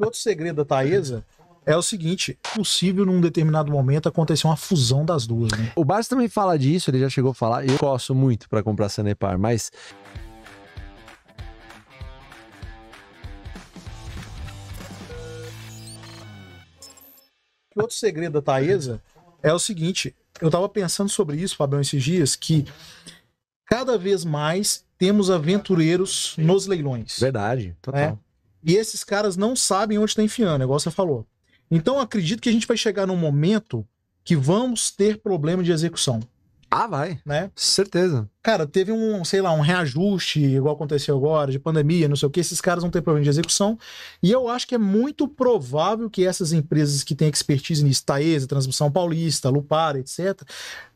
que outro segredo da Taesa é o seguinte: possível num determinado momento acontecer uma fusão das duas, né? O Barça também fala disso, ele já chegou a falar. Eu gosto muito para comprar Sanepar, mas outro segredo da Taesa é o seguinte: eu tava pensando sobre isso, Fabião, esses dias, que cada vez mais temos aventureiros nos leilões. Verdade, total. Né? E esses caras não sabem onde está enfiando, igual você falou. Então acredito que a gente vai chegar num momento que vamos ter problema de execução. Ah, vai. Né? Certeza. Cara, teve um, sei lá, um reajuste, igual aconteceu agora, de pandemia, não sei o que, esses caras vão ter problema de execução. E eu acho que é muito provável que essas empresas que têm expertise nisso, Taesa, Transmissão Paulista, Lupar, etc.,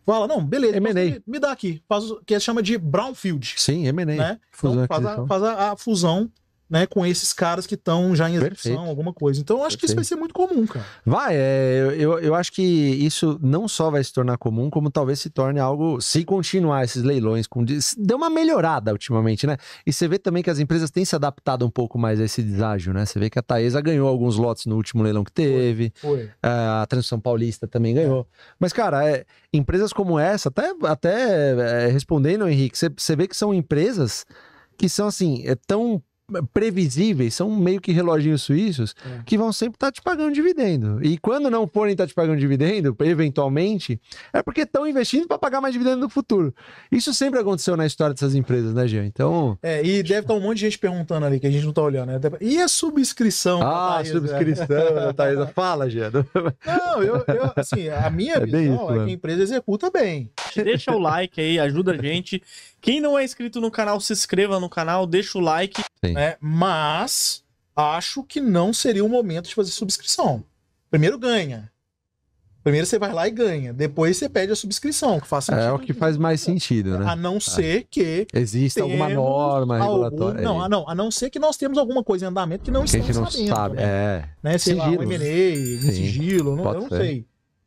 fala, não, beleza, M&A. me dá aqui, faz o que chama de brownfield. Sim, M&A. Né? Fusão Então, faz, a, faz a- a fusão né, com esses caras que estão já em execução, Perfeito. alguma coisa. Então, eu acho que isso vai ser muito comum, cara. Vai, é, eu, eu, acho que isso não só vai se tornar comum, como talvez se torne algo, se continuar esses leilões, com, deu uma melhorada ultimamente, né? E você vê também que as empresas têm se adaptado um pouco mais a esse deságio, né? Você vê que a Taesa ganhou alguns lotes no último leilão que teve, Foi. a Transição Paulista também ganhou. Mas, cara, é, empresas como essa, até, até é, respondendo, Henrique, você- você vê que são empresas que são assim, é tão previsíveis, são meio que reloginhos suíços, É. que vão sempre estar te pagando dividendo. E quando não forem estar te pagando dividendo, eventualmente, é porque estão investindo para pagar mais dividendo no futuro. Isso sempre aconteceu na história dessas empresas, né, Jean? Então, É, e deve estar um monte de gente perguntando ali, que a gente não tá olhando, né? E a subscrição? ah, Taesa? subscrição da Thaisa. Fala, Jean. Não, eu, eu- assim, a minha É visão isso, é mano. que a empresa executa bem. Deixa o like aí, ajuda a gente. Quem não é inscrito no canal, se inscreva no canal, deixa o like. Né? Mas acho que não seria o momento de fazer subscrição. Primeiro ganha. Primeiro você vai lá e ganha. Depois você pede a subscrição, que faz É o que faz mais sentido, né? A não ser que. Existe alguma norma algum- regulatória. Não, aí, a não, a não ser que nós temos alguma coisa em andamento que não que a estamos gente não sabendo. sabe. né? É. né? Sei lá, um Sigilo. M&A, um sigilo, não, eu não ser. sei.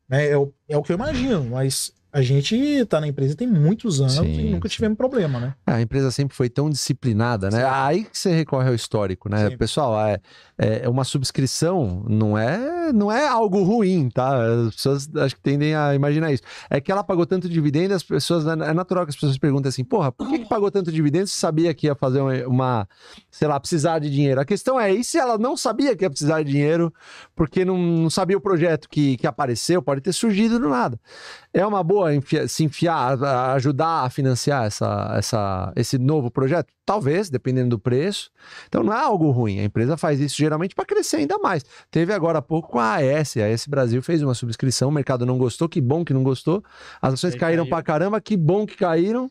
Né? É, o, é o que eu imagino, mas a gente tá na empresa tem muitos anos Sim, e nunca sim. tivemos problema, né? A empresa sempre foi tão disciplinada, né? Sim. Aí que você recorre ao histórico, né? Pessoal, é, é uma subscrição não é, não é algo ruim, tá? As pessoas acho que tendem a imaginar isso. É que ela pagou tanto dividendo, as pessoas. É natural que as pessoas perguntem assim, porra, por que, que pagou tanto dividendo se sabia que ia fazer uma, uma, sei lá, precisar de dinheiro? A questão é, e se ela não sabia que ia precisar de dinheiro, porque não, não sabia o projeto que, que apareceu, pode ter surgido do nada. É uma boa enfia- se enfiar, a- ajudar a financiar essa, essa, esse novo projeto? Talvez, dependendo do preço. Então não é algo ruim. A empresa faz isso geralmente para crescer ainda mais. Teve agora há pouco com a AS. A AS Brasil fez uma subscrição, o mercado não gostou, que bom que não gostou. As ações Aí caíram caiu. pra caramba, que bom que caíram.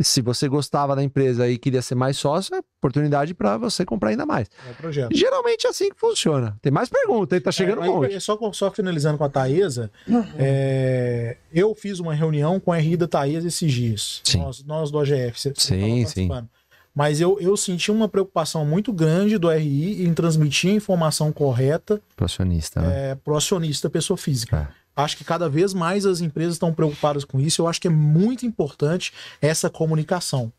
Se você gostava da empresa e queria ser mais sócio, é oportunidade para você comprar ainda mais. É o. Geralmente é assim que funciona. Tem mais perguntas, aí tá chegando É, um. Só, só finalizando com a Taesa, é, eu fiz uma reunião com a RI da Taesa esses dias. Sim. Nós, nós do AGF. Você, Sim, sim. Mas eu, eu senti uma preocupação muito grande do RI em transmitir a informação correta Pro acionista, né? é, acionista pessoa física. É. Acho que cada vez mais as empresas estão preocupadas com isso. Eu acho que é muito importante essa comunicação.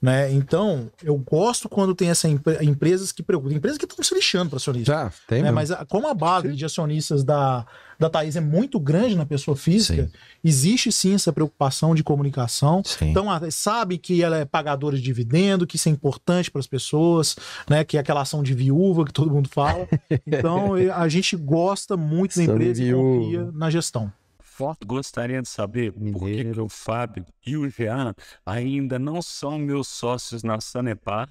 Né? Então, eu gosto quando tem essa empre- empresas que preocupam. Empresas que estão se lixando para acionista. Já, tem né? Mas a- como a base de acionistas da, da Thaís é muito grande na pessoa física, Sim. existe sim essa preocupação de comunicação. Sim. Então, a- sabe que ela é pagadora de dividendo, que isso é importante para as pessoas, né? Que é aquela ação de viúva que todo mundo fala. Então, a gente gosta muito da empresa e confia na gestão. Foto gostaria de saber por que, que Mineiro. o Fábio e o Jean ainda não são meus sócios na Sanepar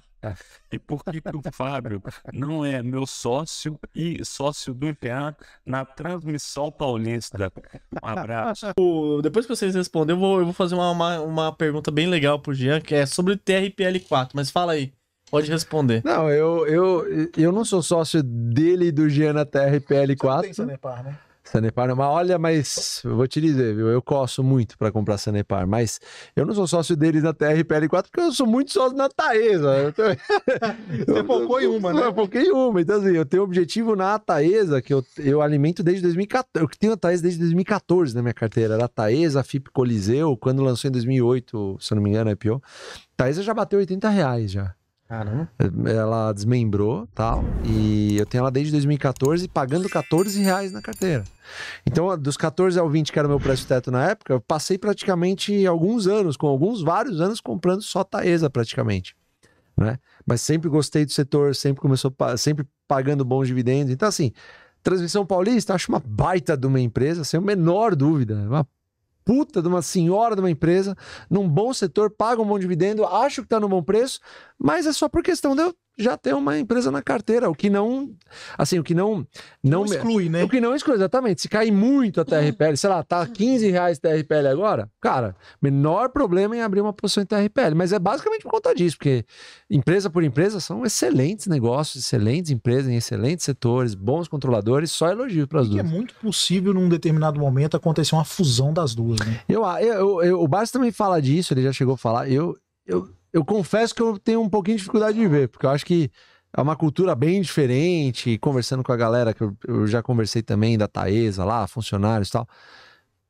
e por que, que o Fábio não é meu sócio e sócio do Jean na transmissão paulista. Um abraço. O- Depois que vocês responderem, eu vou, eu vou fazer uma, uma, uma pergunta bem legal pro Jean, que é sobre o TRPL4. Mas fala aí, pode responder. Não, eu, eu, eu não sou sócio dele e do Giana Você não tem TRPL4. Sanepar, né? Sanepar, não, mas olha, mas eu vou te dizer, viu? Eu coço muito para comprar Sanepar, mas eu não sou sócio deles na TRPL4 porque eu sou muito sócio na Taesa. Eu tô- Você focou em uma, né? Eu foquei em uma. Então, assim, eu tenho objetivo na Taesa, que eu, eu alimento desde 2014. Eu tenho a Taesa desde 2014 na minha carteira. Era a Taesa, a FIP Coliseu, quando lançou em 2008, se eu não me engano, a IPO. Taesa já bateu 80 reais já. Caramba. Ela desmembrou tal. E eu tenho ela desde 2014, pagando 14 reais na carteira. Então, dos 14 ao 20, que era o meu preço teto na época, eu passei praticamente alguns anos, com alguns vários anos, comprando só Taesa praticamente. Né? Mas sempre gostei do setor, sempre começou, sempre pagando bons dividendos. Então, assim, Transmissão Paulista, acho uma baita de uma empresa, sem a menor dúvida. Uma puta de uma senhora de uma empresa, num bom setor, paga um bom dividendo, acho que tá no bom preço, mas é só por questão de eu já ter uma empresa na carteira, o que não, assim, o que não, não, Não exclui, né? o que não exclui, exatamente. Se cair muito a TRPL, sei lá, tá 15 reais TRPL agora, cara, menor problema em abrir uma posição em TRPL. Mas é basicamente por conta disso, porque empresa por empresa são excelentes negócios, excelentes empresas em excelentes setores, bons controladores, só elogio para as é duas. muito possível num determinado momento acontecer uma fusão das duas, né? Eu, eu, eu- eu- o Barça também fala disso, ele já chegou a falar. Eu, eu, eu confesso que eu tenho um pouquinho de dificuldade de ver, porque eu acho que é uma cultura bem diferente. Conversando com a galera que eu, eu já conversei também da Taesa lá, funcionários e tal.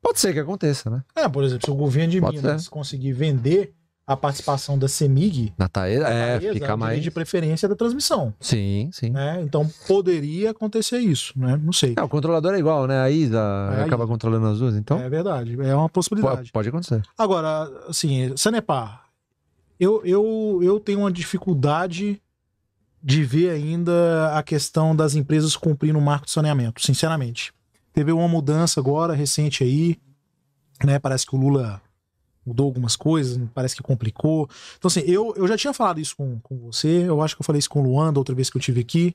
Pode ser que aconteça, né? É, por exemplo, se o governo de Pode Minas ser. conseguir vender a participação da CEMIG, Na Taesa, é, Taesa, fica direito mais. de preferência da transmissão. Sim, sim. Né? Então poderia acontecer isso, né? Não sei. É, o controlador é igual, né? A Isa É acaba controlando as duas, então É verdade, é uma possibilidade. pode, pode acontecer. Agora, assim, Sanepar, eu, eu, eu tenho uma dificuldade de ver ainda a questão das empresas cumprindo o marco de saneamento, sinceramente. Teve uma mudança agora, recente aí, né? Parece que o Lula mudou algumas coisas, parece que complicou. Então, assim, eu, eu já tinha falado isso com, com você, eu acho que eu falei isso com o Luan da outra vez que eu tive aqui.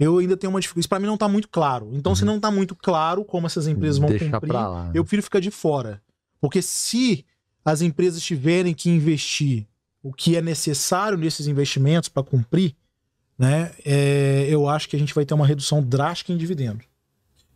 Eu ainda tenho uma dificuldade. Isso pra mim não tá muito claro. Então, se não tá muito claro como essas empresas vão Deixa cumprir, lá. né? eu prefiro ficar de fora. Porque se as empresas tiverem que investir o que é necessário nesses investimentos para cumprir, né, é, eu acho que a gente vai ter uma redução drástica em dividendo.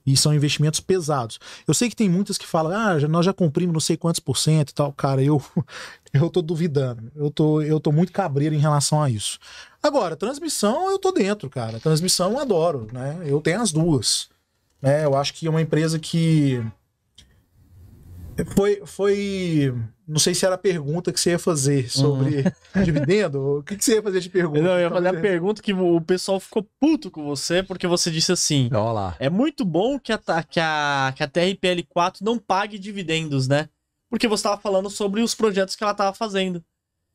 E são investimentos pesados. Eu sei que tem muitas que falam, ah, nós já cumprimos não sei quantos por cento e tal. Cara, eu, eu tô duvidando. Eu tô, eu tô muito cabreiro em relação a isso. Agora, transmissão eu tô dentro, cara. Transmissão eu adoro, né? Eu tenho as duas. Né? Eu acho que é uma empresa que foi, foi. Não sei se era a pergunta que você ia fazer sobre dividendo. O que, que você ia fazer de pergunta? Não, eu ia fazer a pergunta que o pessoal ficou puto com você porque você disse assim. Olha lá. É muito bom que a, que a, que a TRPL4 não pague dividendos, né? Porque você tava falando sobre os projetos que ela tava fazendo.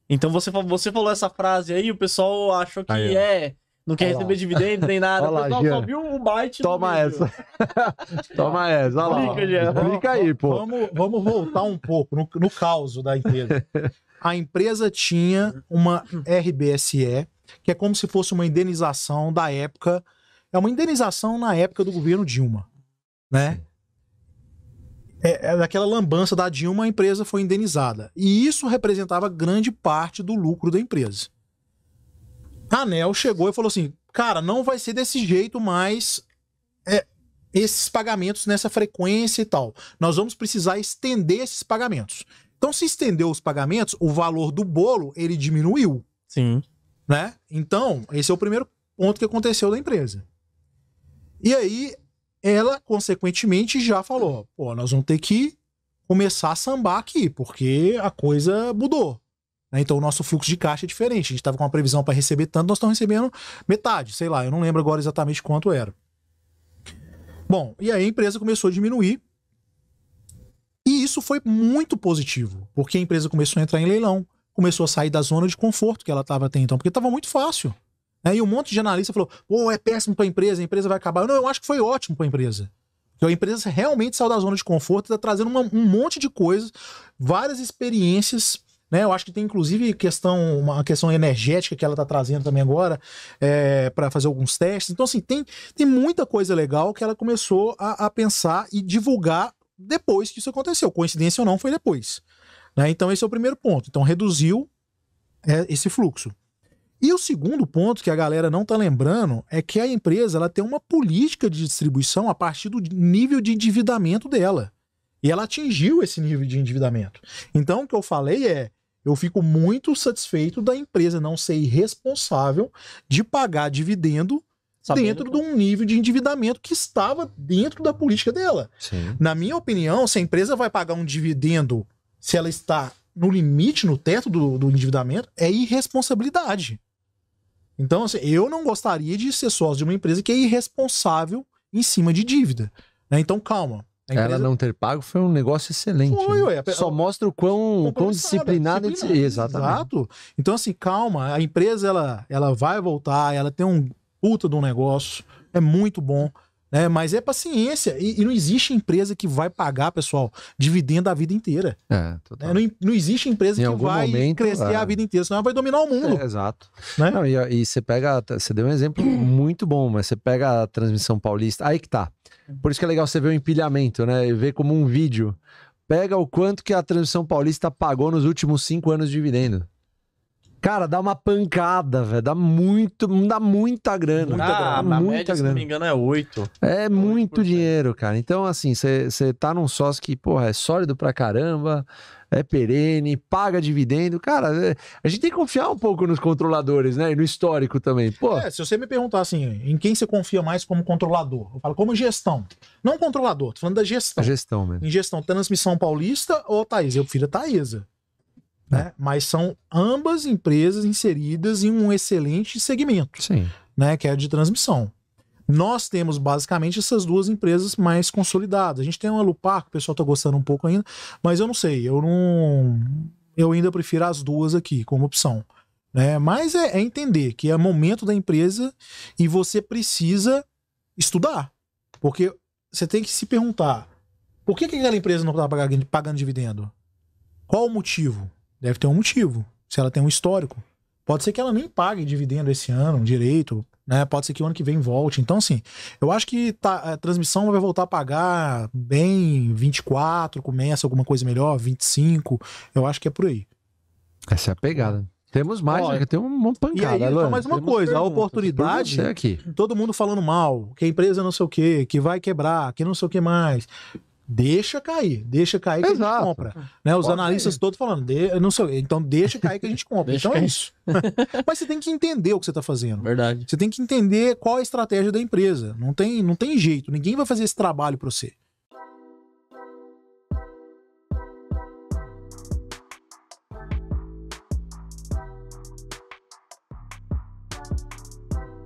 Então você, você falou essa frase aí, o pessoal achou que Aí, ó. é. Não quer Olha lá. receber dividendos nem nada. Olha lá, só viu o byte. Toma essa. Toma essa, olha lá. Explica, aí, pô. Vamos, vamos voltar um pouco no, no caos da empresa. A empresa tinha uma RBSE, que é como se fosse uma indenização da época. É uma indenização na época do governo Dilma. Né? É, é daquela lambança da Dilma, a empresa foi indenizada. E isso representava grande parte do lucro da empresa. A ANEL chegou e falou assim: cara, não vai ser desse jeito mais é, esses pagamentos nessa frequência e tal. Nós vamos precisar estender esses pagamentos. Então, se estendeu os pagamentos, o valor do bolo ele diminuiu, Sim. né? Então, esse é o primeiro ponto que aconteceu da empresa. E aí, ela, consequentemente, já falou: pô, nós vamos ter que começar a sambar aqui, porque a coisa mudou. Né? Então, o nosso fluxo de caixa é diferente. A gente estava com uma previsão para receber tanto, nós estamos recebendo metade, sei lá, eu não lembro agora exatamente quanto era. Bom, e aí a empresa começou a diminuir. E isso foi muito positivo, porque a empresa começou a entrar em leilão, começou a sair da zona de conforto que ela estava até então, porque estava muito fácil. né? E um monte de analista falou: pô, é péssimo para a empresa, a empresa vai acabar. Não, eu acho que foi ótimo para a empresa. Porque a empresa realmente saiu da zona de conforto está trazendo uma- um monte de coisas, várias experiências. Né, eu acho que tem inclusive questão, uma questão energética que ela está trazendo também agora para fazer alguns testes. Então, assim, tem, tem muita coisa legal que ela começou a, a pensar e divulgar depois que isso aconteceu. Coincidência ou não, foi depois. né? Então, esse é o primeiro ponto. Então, reduziu é, esse fluxo. E o segundo ponto que a galera não está lembrando é que a empresa ela tem uma política de distribuição a partir do nível de endividamento dela. E ela atingiu esse nível de endividamento. Então, o que eu falei é: eu fico muito satisfeito da empresa não ser irresponsável de pagar dividendo Sabendo dentro de um nível de endividamento que estava dentro da política dela. Sim. Na minha opinião, se a empresa vai pagar um dividendo se ela está no limite, no teto do, do endividamento, é irresponsabilidade. Então, assim, eu não gostaria de ser sócio de uma empresa que é irresponsável em cima de dívida. né? Então, calma. A Ela empresa- não ter pago foi um negócio excelente. Foi, né? ué. Só mostra o quão, quão disciplinada e disciplinada. Exatamente. Exato. Então, assim, calma. A empresa, ela, ela vai voltar, ela tem um puta de um negócio, é muito bom. Né? Mas é paciência. E, e não existe empresa que vai pagar, pessoal, dividendo a vida inteira. É, né? Não, não existe empresa Em que vai momento, crescer é. a vida inteira, senão ela vai dominar o mundo. É, exato. Né? Não, e, e você pega, você deu um exemplo muito bom, mas você pega a transmissão paulista, aí que tá. Por isso que é legal você ver o empilhamento, né? E ver como um vídeo. Pega o quanto que a transmissão paulista pagou nos últimos cinco anos de dividendo. Cara, dá uma pancada, velho. Dá muito, dá muita grana. Muita Ah, grana, na muita média, se grana. não me engano, é 8. É muito 8%. dinheiro, cara. Então, assim, você tá num sócio que, porra, é sólido pra caramba, é perene, paga dividendo. Cara, é- a gente tem que confiar um pouco nos controladores, né? E no histórico também. Pô, É, se você me perguntar assim, em quem você confia mais como controlador? Eu falo como gestão. Não controlador, tô falando da gestão. a gestão mesmo. Em gestão, transmissão paulista ou Taesa? Eu prefiro a Taesa. Né? Mas são ambas empresas inseridas em um excelente segmento, Sim. né? Que é de transmissão. Nós temos basicamente essas duas empresas mais consolidadas. A gente tem uma Lupar, que o pessoal tá gostando um pouco ainda, mas eu não sei, eu não. Eu ainda prefiro as duas aqui como opção. Né? Mas é, é entender que é momento da empresa e você precisa estudar. Porque você tem que se perguntar: por que, que aquela empresa não está pagando, pagando dividendo? Qual o motivo? Deve ter um motivo. Se ela tem um histórico. Pode ser que ela nem pague dividendo esse ano direito, né? Pode ser que o ano que vem volte. Então, assim, eu acho que tá- a transmissão vai voltar a pagar bem 24, começa alguma coisa melhor, 25. Eu acho que é por aí. Essa é a pegada. Temos mais, Ó, né? Tem uma pancada. E aí, mais uma coisa, a oportunidade. Aqui. todo mundo falando mal, que a empresa não sei o que, que vai quebrar, que não sei o que mais. Deixa cair, deixa cair que a Exato. gente compra. Né? Os Pode analistas todos falando, de, não sei, então deixa cair que a gente compra. Então é isso. Mas você tem que entender o que você está fazendo. Verdade. Você tem que entender qual é a estratégia da empresa. Não tem, não tem jeito, ninguém vai fazer esse trabalho para você.